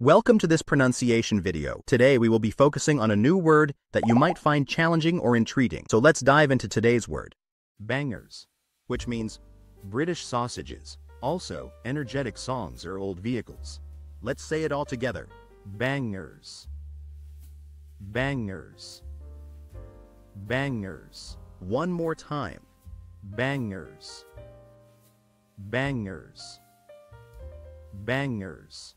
Welcome to this pronunciation video. Today we will be focusing on a new word that you might find challenging or intriguing. So let's dive into today's word. Bangers, which means British sausages. Also, energetic songs or old vehicles. Let's say it all together. Bangers. Bangers. Bangers. One more time. Bangers. Bangers. Bangers.